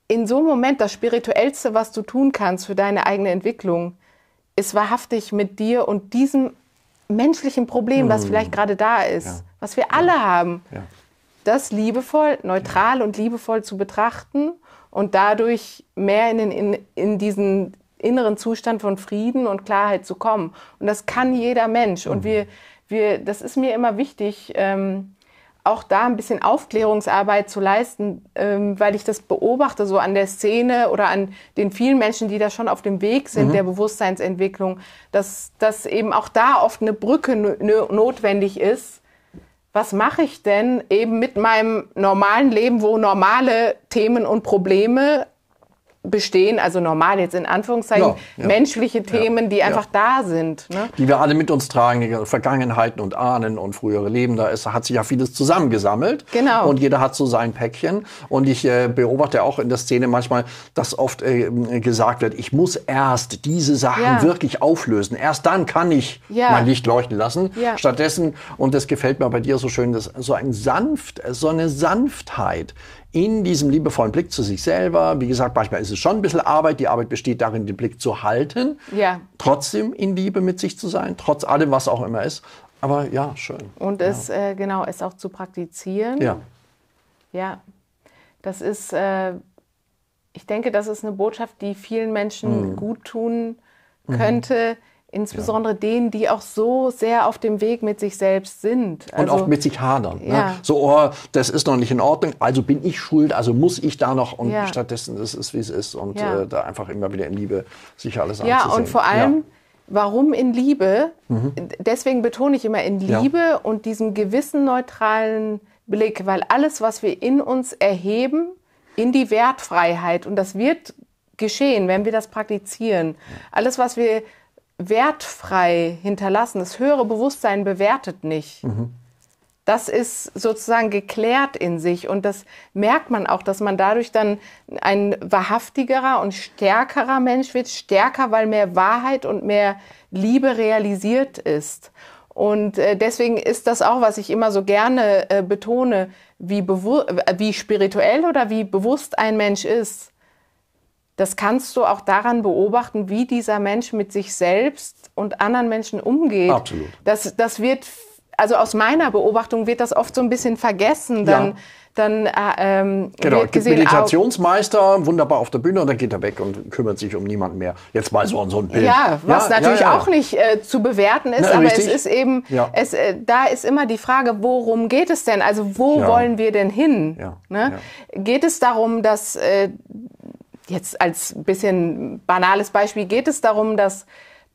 in so einem Moment das Spirituellste, was du tun kannst für deine eigene Entwicklung, ist wahrhaftig mit dir und diesem menschlichen Problem, was hm. vielleicht gerade da ist, ja. was wir alle ja. haben. Ja das liebevoll, neutral und liebevoll zu betrachten und dadurch mehr in, den, in, in diesen inneren Zustand von Frieden und Klarheit zu kommen. Und das kann jeder Mensch. Und mhm. wir, wir, das ist mir immer wichtig, ähm, auch da ein bisschen Aufklärungsarbeit zu leisten, ähm, weil ich das beobachte, so an der Szene oder an den vielen Menschen, die da schon auf dem Weg sind, mhm. der Bewusstseinsentwicklung, dass, dass eben auch da oft eine Brücke notwendig ist, was mache ich denn eben mit meinem normalen Leben, wo normale Themen und Probleme bestehen, also normal jetzt in Anführungszeichen, ja, ja, menschliche Themen, die einfach da sind. Ne? Die wir alle mit uns tragen, Vergangenheiten und Ahnen und frühere Leben, da ist, hat sich ja vieles zusammengesammelt. Genau. Und jeder hat so sein Päckchen. Und ich äh, beobachte auch in der Szene manchmal, dass oft äh, gesagt wird, ich muss erst diese Sachen wirklich auflösen. Erst dann kann ich mein Licht leuchten lassen. Stattdessen, und das gefällt mir bei dir so schön, dass so ein sanft, so eine Sanftheit in diesem liebevollen Blick zu sich selber. Wie gesagt, manchmal ist es schon ein bisschen Arbeit. Die Arbeit besteht darin, den Blick zu halten. Ja. Trotzdem in Liebe mit sich zu sein, trotz allem, was auch immer ist. Aber ja, schön. Und es, ja. äh, genau, es auch zu praktizieren. Ja. Ja. Das ist, äh, ich denke, das ist eine Botschaft, die vielen Menschen mhm. gut tun mhm. könnte. Mhm Insbesondere ja. denen, die auch so sehr auf dem Weg mit sich selbst sind. Also, und oft mit sich hadern. Ne? Ja. Ne? So, oh, das ist noch nicht in Ordnung, also bin ich schuld, also muss ich da noch. Und ja. stattdessen ist es, wie es ist. Und äh, da einfach immer wieder in Liebe sich alles anzusehen. Ja, und vor allem, warum in Liebe? Mhm. Deswegen betone ich immer in Liebe und diesem gewissen neutralen Blick, weil alles, was wir in uns erheben, in die Wertfreiheit, und das wird geschehen, wenn wir das praktizieren. Alles, was wir wertfrei hinterlassen. Das höhere Bewusstsein bewertet nicht. Mhm. Das ist sozusagen geklärt in sich und das merkt man auch, dass man dadurch dann ein wahrhaftigerer und stärkerer Mensch wird. Stärker, weil mehr Wahrheit und mehr Liebe realisiert ist. Und äh, deswegen ist das auch, was ich immer so gerne äh, betone, wie, wie spirituell oder wie bewusst ein Mensch ist das kannst du auch daran beobachten, wie dieser Mensch mit sich selbst und anderen Menschen umgeht. Absolut. Das, das wird, also aus meiner Beobachtung wird das oft so ein bisschen vergessen. Dann, ja. dann äh, ähm, genau, wird gesehen, Meditationsmeister, wunderbar auf der Bühne und dann geht er weg und kümmert sich um niemanden mehr. Jetzt mal so, so ein Bild. Ja, was ja, natürlich ja, auch nicht äh, zu bewerten ist, Na, aber richtig. es ist eben, es, äh, da ist immer die Frage, worum geht es denn? Also wo wollen wir denn hin? Ne? Geht es darum, dass äh, jetzt als bisschen banales Beispiel geht es darum, dass,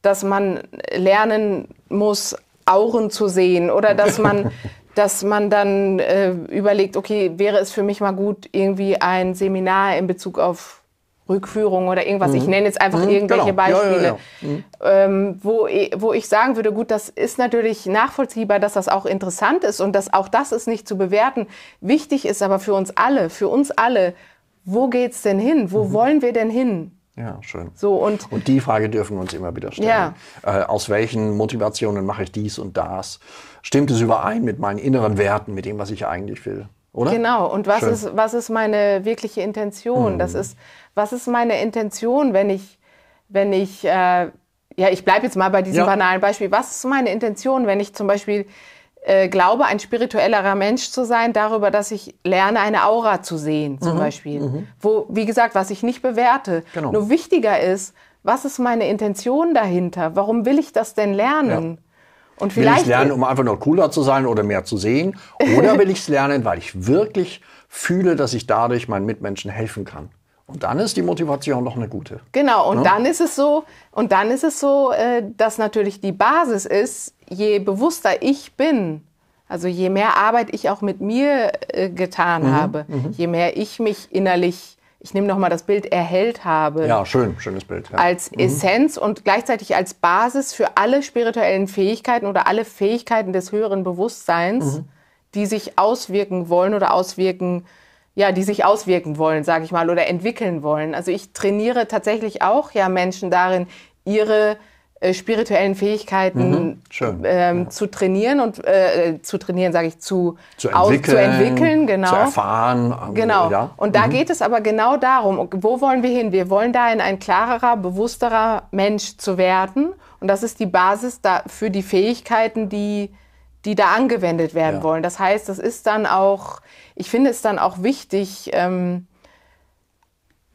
dass man lernen muss, Auren zu sehen oder dass man, dass man dann äh, überlegt, okay, wäre es für mich mal gut, irgendwie ein Seminar in Bezug auf Rückführung oder irgendwas. Mhm. Ich nenne jetzt einfach mhm, irgendwelche genau. Beispiele, ja, ja, ja. Mhm. Ähm, wo, wo ich sagen würde, gut, das ist natürlich nachvollziehbar, dass das auch interessant ist und dass auch das ist nicht zu bewerten. Wichtig ist aber für uns alle, für uns alle, wo geht's denn hin? Wo mhm. wollen wir denn hin? Ja, schön. So, und, und die Frage dürfen wir uns immer wieder stellen. Ja. Äh, aus welchen Motivationen mache ich dies und das? Stimmt es überein mit meinen inneren Werten, mit dem, was ich eigentlich will? Oder? Genau. Und was ist, was ist meine wirkliche Intention? Mhm. Das ist, was ist meine Intention, wenn ich wenn ich, äh, ja, ich bleibe jetzt mal bei diesem ja. banalen Beispiel. Was ist meine Intention, wenn ich zum Beispiel äh, glaube, ein spirituellerer Mensch zu sein, darüber, dass ich lerne, eine Aura zu sehen, zum mhm. Beispiel. Mhm. Wo, wie gesagt, was ich nicht bewerte. Genau. Nur wichtiger ist, was ist meine Intention dahinter? Warum will ich das denn lernen? Ja. Und vielleicht will ich lernen, um einfach nur cooler zu sein oder mehr zu sehen? Oder will ich es lernen, weil ich wirklich fühle, dass ich dadurch meinen Mitmenschen helfen kann? Und dann ist die Motivation noch eine gute. Genau, und ja? dann ist es so, und dann ist es so, äh, dass natürlich die Basis ist, je bewusster ich bin, also je mehr Arbeit ich auch mit mir äh, getan mhm, habe, mhm. je mehr ich mich innerlich, ich nehme nochmal das Bild, erhellt habe. Ja, schön, schönes Bild. Ja. Als mhm. Essenz und gleichzeitig als Basis für alle spirituellen Fähigkeiten oder alle Fähigkeiten des höheren Bewusstseins, mhm. die sich auswirken wollen oder auswirken ja, die sich auswirken wollen, sage ich mal, oder entwickeln wollen. Also ich trainiere tatsächlich auch ja Menschen darin, ihre äh, spirituellen Fähigkeiten mhm, ähm, ja. zu trainieren und äh, zu trainieren, sage ich, zu, zu entwickeln, zu entwickeln genau. zu erfahren. Ähm, genau. Ja. Und da mhm. geht es aber genau darum, wo wollen wir hin? Wir wollen da in ein klarerer, bewussterer Mensch zu werden. Und das ist die Basis da für die Fähigkeiten, die, die da angewendet werden ja. wollen. Das heißt, das ist dann auch ich finde es dann auch wichtig, ähm,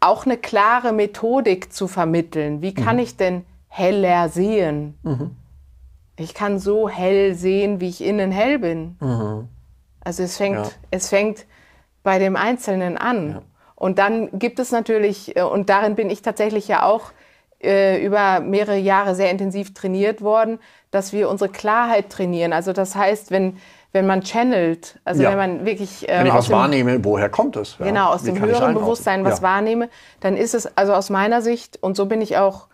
auch eine klare Methodik zu vermitteln. Wie kann mhm. ich denn heller sehen? Mhm. Ich kann so hell sehen, wie ich innen hell bin. Mhm. Also es fängt, ja. es fängt bei dem Einzelnen an. Ja. Und dann gibt es natürlich, äh, und darin bin ich tatsächlich ja auch äh, über mehrere Jahre sehr intensiv trainiert worden, dass wir unsere Klarheit trainieren. Also das heißt, wenn, wenn man channelt, also ja. wenn man wirklich. Äh, wenn ich was wahrnehme, woher kommt es? Ja. Genau, aus Wie dem höheren Bewusstsein was ja. wahrnehme, dann ist es also aus meiner Sicht, und so bin ich auch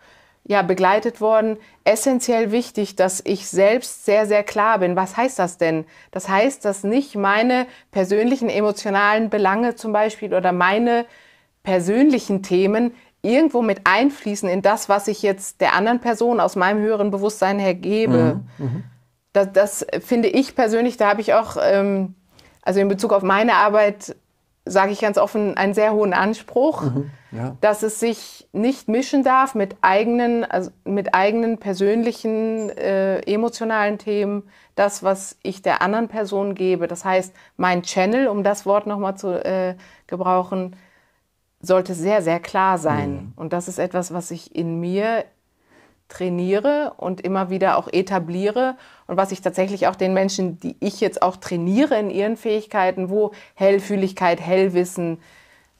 ja, begleitet worden, essentiell wichtig, dass ich selbst sehr, sehr klar bin. Was heißt das denn? Das heißt, dass nicht meine persönlichen emotionalen Belange zum Beispiel oder meine persönlichen Themen irgendwo mit einfließen in das, was ich jetzt der anderen Person aus meinem höheren Bewusstsein her gebe. Mhm. Mhm das, das finde ich persönlich, da habe ich auch, ähm, also in Bezug auf meine Arbeit, sage ich ganz offen, einen sehr hohen Anspruch, mhm, ja. dass es sich nicht mischen darf mit eigenen, also mit eigenen persönlichen, äh, emotionalen Themen, das, was ich der anderen Person gebe. Das heißt, mein Channel, um das Wort nochmal zu äh, gebrauchen, sollte sehr, sehr klar sein. Mhm. Und das ist etwas, was ich in mir trainiere und immer wieder auch etabliere und was ich tatsächlich auch den Menschen, die ich jetzt auch trainiere in ihren Fähigkeiten, wo Hellfühligkeit, Hellwissen,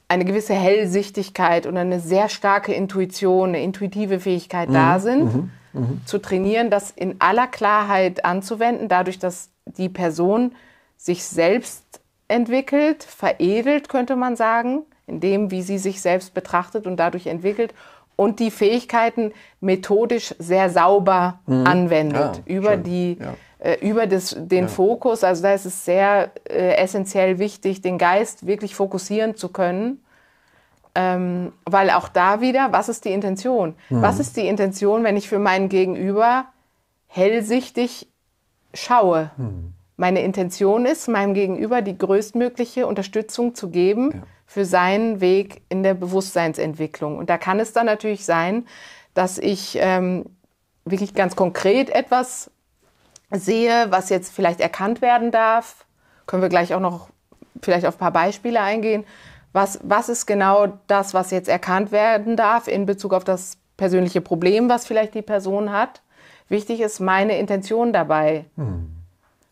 eine gewisse Hellsichtigkeit und eine sehr starke Intuition, eine intuitive Fähigkeit mhm. da sind, mhm. Mhm. zu trainieren, das in aller Klarheit anzuwenden, dadurch, dass die Person sich selbst entwickelt, veredelt, könnte man sagen, in dem, wie sie sich selbst betrachtet und dadurch entwickelt und die Fähigkeiten methodisch sehr sauber mhm. anwendet ja, über die ja. äh, über das, den ja. Fokus. Also da ist es sehr äh, essentiell wichtig, den Geist wirklich fokussieren zu können. Ähm, weil auch da wieder, was ist die Intention? Mhm. Was ist die Intention, wenn ich für meinen Gegenüber hellsichtig schaue? Mhm. Meine Intention ist, meinem Gegenüber die größtmögliche Unterstützung zu geben für seinen Weg in der Bewusstseinsentwicklung. Und da kann es dann natürlich sein, dass ich ähm, wirklich ganz konkret etwas sehe, was jetzt vielleicht erkannt werden darf. Können wir gleich auch noch vielleicht auf ein paar Beispiele eingehen. Was, was ist genau das, was jetzt erkannt werden darf in Bezug auf das persönliche Problem, was vielleicht die Person hat? Wichtig ist meine Intention dabei. Hm.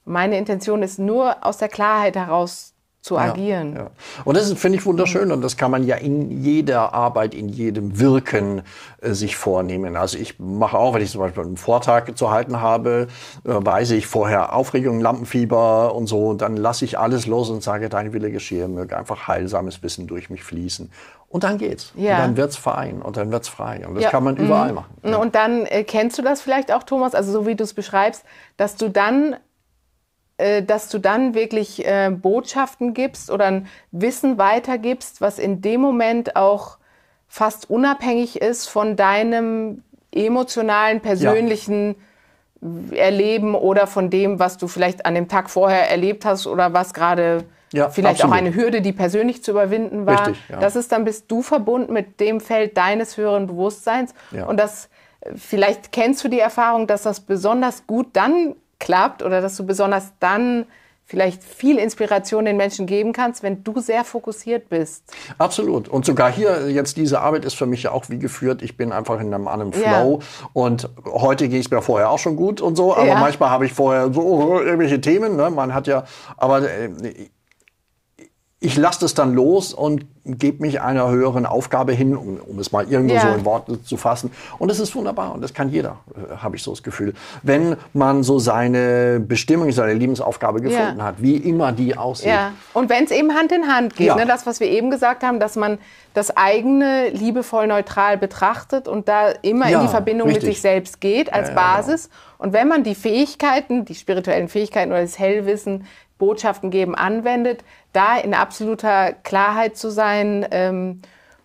Meine Intention ist nur aus der Klarheit heraus zu agieren. Ja, ja. Und das finde ich wunderschön und das kann man ja in jeder Arbeit, in jedem Wirken äh, sich vornehmen. Also ich mache auch, wenn ich zum Beispiel einen Vortrag zu halten habe, äh, weise ich vorher Aufregung, Lampenfieber und so, und dann lasse ich alles los und sage, dein Wille geschehe, möge einfach heilsames Wissen durch mich fließen. Und dann geht's. Ja. Und dann wird's fein und dann wird's frei. Und das ja. kann man überall mhm. machen. Und dann äh, kennst du das vielleicht auch, Thomas, also so wie du es beschreibst, dass du dann dass du dann wirklich äh, Botschaften gibst oder ein Wissen weitergibst, was in dem Moment auch fast unabhängig ist von deinem emotionalen, persönlichen ja. Erleben oder von dem, was du vielleicht an dem Tag vorher erlebt hast oder was gerade ja, vielleicht absolut. auch eine Hürde, die persönlich zu überwinden war. Richtig, ja. Das ist dann bist du verbunden mit dem Feld deines höheren Bewusstseins. Und das, vielleicht kennst du die Erfahrung, dass das besonders gut dann klappt oder dass du besonders dann vielleicht viel Inspiration den Menschen geben kannst, wenn du sehr fokussiert bist. Absolut. Und sogar hier jetzt diese Arbeit ist für mich ja auch wie geführt. Ich bin einfach in einem, einem Flow. Ja. Und heute gehe es mir vorher auch schon gut und so. Aber ja. manchmal habe ich vorher so irgendwelche Themen. Ne? Man hat ja, aber äh, ich lasse das dann los und gebe mich einer höheren Aufgabe hin, um, um es mal irgendwo ja. so in Worte zu fassen. Und das ist wunderbar und das kann jeder, äh, habe ich so das Gefühl. Wenn man so seine Bestimmung, seine Lebensaufgabe gefunden ja. hat, wie immer die aussieht. Ja. Und wenn es eben Hand in Hand geht, ja. ne, das, was wir eben gesagt haben, dass man das eigene liebevoll neutral betrachtet und da immer in die Verbindung richtig. mit sich selbst geht als Basis. Genau. Und wenn man die Fähigkeiten, die spirituellen Fähigkeiten oder das Hellwissen Botschaften geben anwendet, da in absoluter Klarheit zu sein, ähm,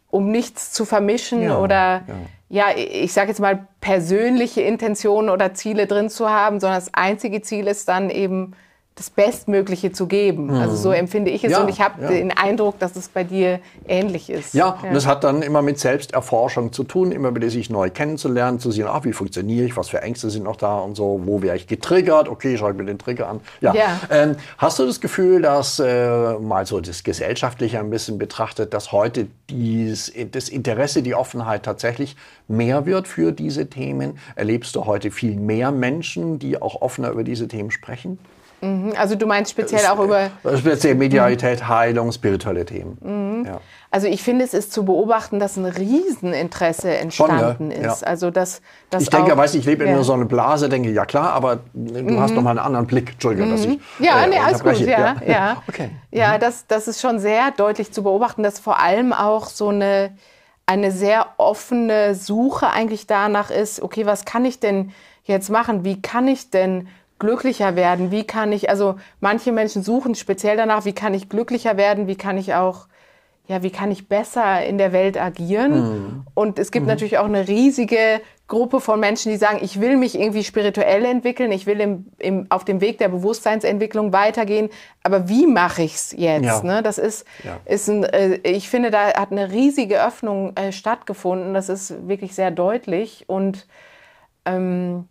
um nichts zu vermischen ja, oder ja, ja ich sage jetzt mal persönliche Intentionen oder Ziele drin zu haben, sondern das einzige Ziel ist dann eben das Bestmögliche zu geben. Mhm. Also so empfinde ich es ja, und ich habe ja. den Eindruck, dass es bei dir ähnlich ist. Ja, ja, und das hat dann immer mit Selbsterforschung zu tun, immer wieder sich neu kennenzulernen, zu sehen, ach, wie funktioniere ich, was für Ängste sind noch da und so, wo wäre ich getriggert, okay, schau ich mir den Trigger an. Ja. Ähm, hast du das Gefühl, dass äh, mal so das Gesellschaftliche ein bisschen betrachtet, dass heute dies, das Interesse, die Offenheit tatsächlich mehr wird für diese Themen? Erlebst du heute viel mehr Menschen, die auch offener über diese Themen sprechen? Mhm. Also du meinst speziell auch über... Speziell Medialität, mhm. Heilung, spirituelle Themen. Mhm. Ja. Also ich finde, es ist zu beobachten, dass ein Rieseninteresse entstanden Schon, ja. ist. Ja. Also dass, dass ich denke, auch, weiß ich lebe in so einer Blase, denke ja klar, aber du mhm. hast noch mal einen anderen Blick. Entschuldige, mhm. dass ich Ja, äh, nee, alles gut, ja. Ja, okay. ja mhm. das, das ist schon sehr deutlich zu beobachten, dass vor allem auch so eine, eine sehr offene Suche eigentlich danach ist, okay, was kann ich denn jetzt machen? Wie kann ich denn glücklicher werden? Wie kann ich, also manche Menschen suchen speziell danach, wie kann ich glücklicher werden? Wie kann ich auch, ja, wie kann ich besser in der Welt agieren? Mhm. Und es gibt mhm. natürlich auch eine riesige Gruppe von Menschen, die sagen, ich will mich irgendwie spirituell entwickeln, ich will im, im, auf dem Weg der Bewusstseinsentwicklung weitergehen, aber wie mache ich es jetzt? Ja. Ne? Das ist, ja. ist ein, äh, ich finde, da hat eine riesige Öffnung äh, stattgefunden. Das ist wirklich sehr deutlich und ähm,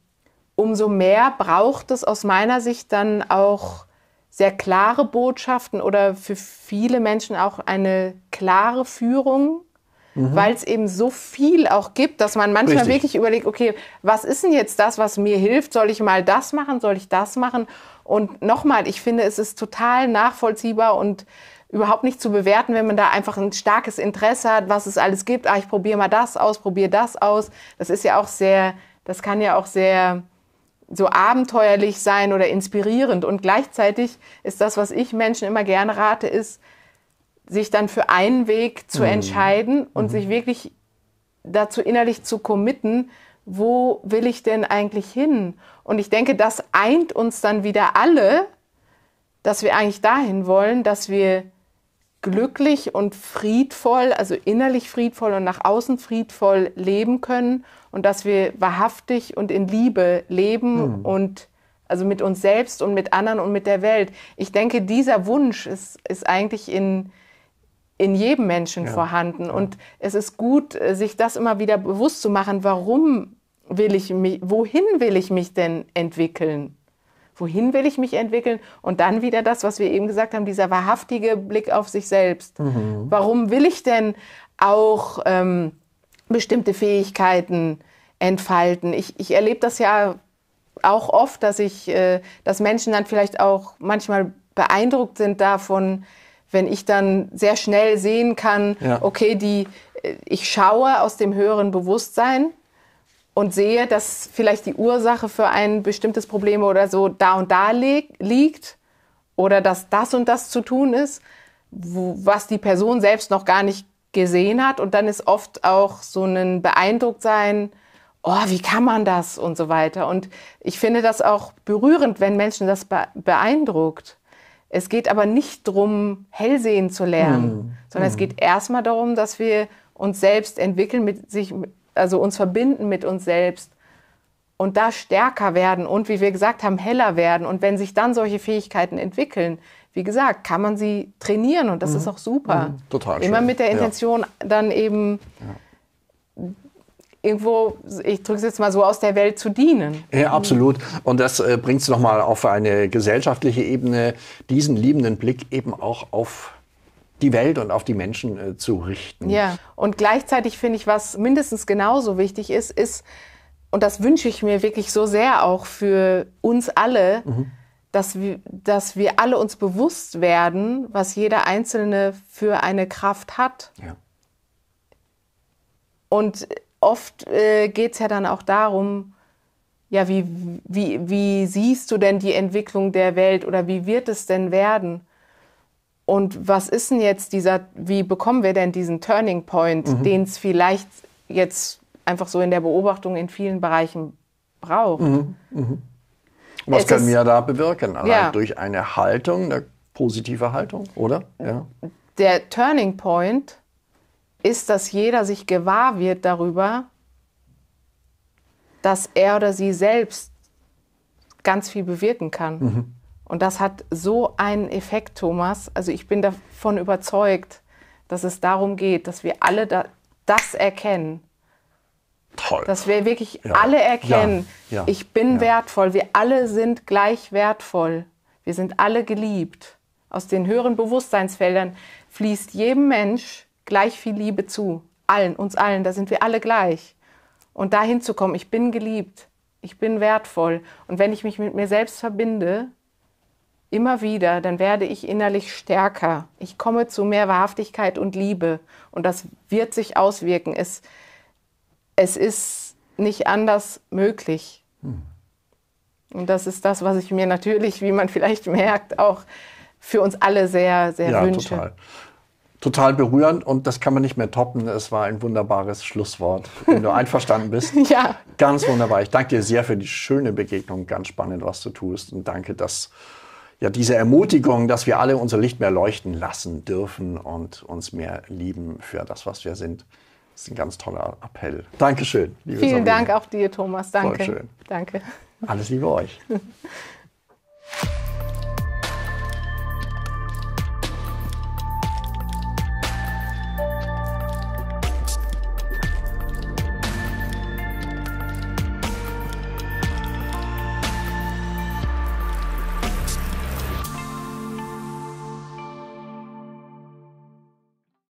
umso mehr braucht es aus meiner Sicht dann auch sehr klare Botschaften oder für viele Menschen auch eine klare Führung, mhm. weil es eben so viel auch gibt, dass man manchmal Richtig. wirklich überlegt, okay, was ist denn jetzt das, was mir hilft? Soll ich mal das machen? Soll ich das machen? Und nochmal, ich finde, es ist total nachvollziehbar und überhaupt nicht zu bewerten, wenn man da einfach ein starkes Interesse hat, was es alles gibt. Ah, ich probiere mal das aus, probiere das aus. Das ist ja auch sehr, das kann ja auch sehr so abenteuerlich sein oder inspirierend. Und gleichzeitig ist das, was ich Menschen immer gerne rate, ist, sich dann für einen Weg zu mhm. entscheiden und mhm. sich wirklich dazu innerlich zu committen, wo will ich denn eigentlich hin? Und ich denke, das eint uns dann wieder alle, dass wir eigentlich dahin wollen, dass wir glücklich und friedvoll, also innerlich friedvoll und nach außen friedvoll leben können und dass wir wahrhaftig und in Liebe leben hm. und also mit uns selbst und mit anderen und mit der Welt. Ich denke, dieser Wunsch ist, ist eigentlich in, in jedem Menschen ja. vorhanden. Ja. Und es ist gut, sich das immer wieder bewusst zu machen, warum will ich mich, wohin will ich mich denn entwickeln? Wohin will ich mich entwickeln? Und dann wieder das, was wir eben gesagt haben, dieser wahrhaftige Blick auf sich selbst. Mhm. Warum will ich denn auch ähm, bestimmte Fähigkeiten entfalten. Ich, ich erlebe das ja auch oft, dass ich, äh, dass Menschen dann vielleicht auch manchmal beeindruckt sind davon, wenn ich dann sehr schnell sehen kann, ja. okay, die, äh, ich schaue aus dem höheren Bewusstsein und sehe, dass vielleicht die Ursache für ein bestimmtes Problem oder so da und da li liegt oder dass das und das zu tun ist, wo, was die Person selbst noch gar nicht gesehen hat. Und dann ist oft auch so ein Beeindrucktsein, oh, wie kann man das und so weiter. Und ich finde das auch berührend, wenn Menschen das beeindruckt. Es geht aber nicht darum, hellsehen zu lernen, mm. sondern mm. es geht erstmal darum, dass wir uns selbst entwickeln, mit sich, also uns verbinden mit uns selbst und da stärker werden und, wie wir gesagt haben, heller werden. Und wenn sich dann solche Fähigkeiten entwickeln, wie gesagt, kann man sie trainieren und das mhm. ist auch super. Mhm. Total Immer schön. mit der Intention, ja. dann eben ja. irgendwo, ich drücke es jetzt mal so, aus der Welt zu dienen. Ja, absolut. Und das äh, bringt es nochmal auf eine gesellschaftliche Ebene, diesen liebenden Blick eben auch auf die Welt und auf die Menschen äh, zu richten. Ja, und gleichzeitig finde ich, was mindestens genauso wichtig ist, ist, und das wünsche ich mir wirklich so sehr auch für uns alle, mhm dass wir, dass wir alle uns bewusst werden, was jeder Einzelne für eine Kraft hat. Ja. Und oft äh, geht es ja dann auch darum, ja, wie, wie, wie siehst du denn die Entwicklung der Welt oder wie wird es denn werden? Und was ist denn jetzt dieser, wie bekommen wir denn diesen Turning Point, mhm. den es vielleicht jetzt einfach so in der Beobachtung in vielen Bereichen braucht? Mhm. Mhm. Was können wir da bewirken? Allein ja. durch eine Haltung, eine positive Haltung, oder? Ja. Der Turning Point ist, dass jeder sich gewahr wird darüber, dass er oder sie selbst ganz viel bewirken kann. Und das hat so einen Effekt, Thomas. Also ich bin davon überzeugt, dass es darum geht, dass wir alle da, das erkennen Toll. Dass wir wirklich ja. alle erkennen, ja. Ja. ich bin wertvoll, wir alle sind gleich wertvoll, wir sind alle geliebt. Aus den höheren Bewusstseinsfeldern fließt jedem Mensch gleich viel Liebe zu. Allen, uns allen, da sind wir alle gleich. Und dahin zu kommen, ich bin geliebt, ich bin wertvoll. Und wenn ich mich mit mir selbst verbinde, immer wieder, dann werde ich innerlich stärker. Ich komme zu mehr Wahrhaftigkeit und Liebe. Und das wird sich auswirken. Es, es ist nicht anders möglich. Hm. Und das ist das, was ich mir natürlich, wie man vielleicht merkt, auch für uns alle sehr, sehr ja, wünsche. Total. Total berührend und das kann man nicht mehr toppen. Es war ein wunderbares Schlusswort, wenn du einverstanden bist. ja. Ganz wunderbar. Ich danke dir sehr für die schöne Begegnung. Ganz spannend, was du tust. Und danke, dass ja diese Ermutigung, dass wir alle unser Licht mehr leuchten lassen dürfen und uns mehr lieben für das, was wir sind. Das ist ein ganz toller Appell. Dankeschön. Vielen Sabine. Dank auch dir, Thomas. Danke. Voll schön. Danke. Alles Liebe euch.